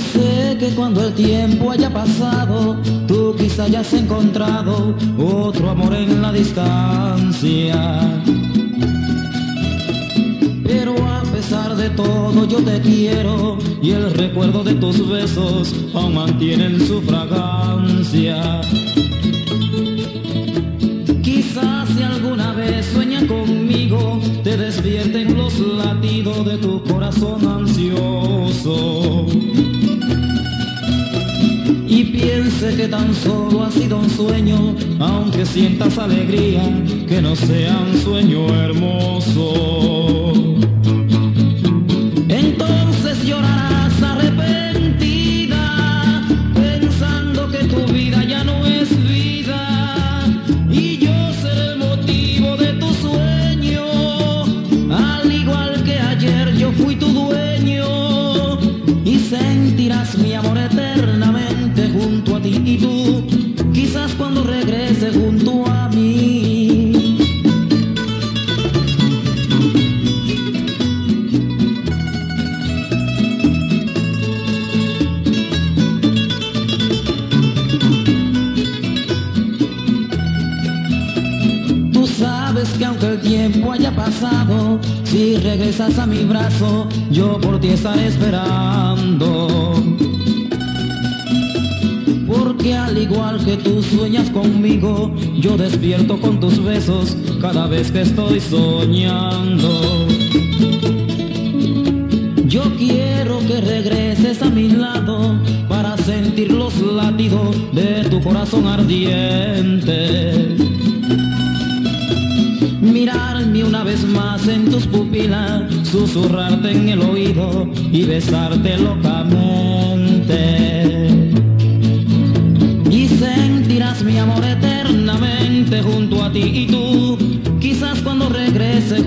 Sé que cuando el tiempo haya pasado, tú quizá hayas encontrado otro amor en la distancia. Pero a pesar de todo yo te quiero y el recuerdo de tus besos aún mantienen su fragancia. Quizás si alguna vez sueña conmigo, te despierten los latidos de tu corazón ansioso. Piense que tan solo ha sido un sueño, aunque sientas alegría, que no sea un sueño hermoso. Entonces llorarás arrepentida, pensando que tu vida ya no es vida, y yo seré el motivo de tu sueño, al igual que ayer yo fui tu sabes que aunque el tiempo haya pasado, si regresas a mi brazo, yo por ti estaré esperando. Porque al igual que tú sueñas conmigo, yo despierto con tus besos cada vez que estoy soñando. Yo quiero que regreses a mi lado para sentir los latidos de tu corazón ardiente. Una vez más en tus pupilas, susurrarte en el oído y besarte locamente. Y sentirás mi amor eternamente junto a ti y tú, quizás cuando regrese